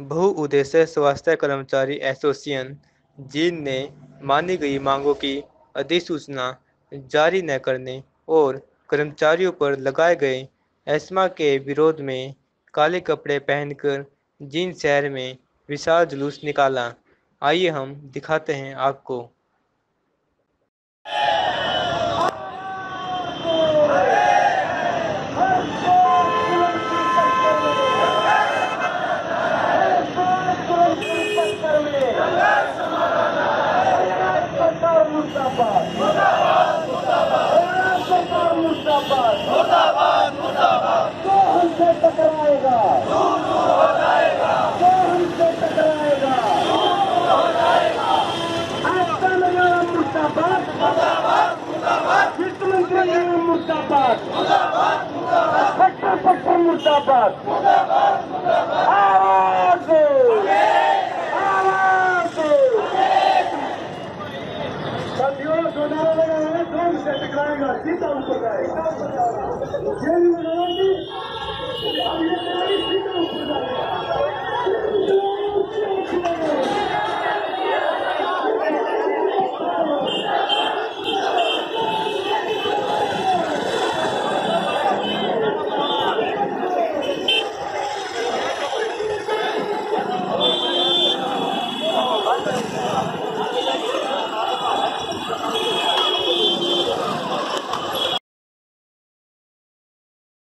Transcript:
बहुउद्देश्य स्वास्थ्य कर्मचारी association gene ने मानी गई मांगों की अधिसूचना जारी न करने और कर्मचारियों पर लगाए गए एस्मा के विरोध में काले कपड़े पहनकर जीन शहर में विशाल जुलूस निकाला, आइए हम दिखाते हैं आपको। Muzaffar! Muzaffar! Muzaffar! Avanzo! Avanzo! Avanzo! Avanzo! Avanzo! Avanzo! Avanzo!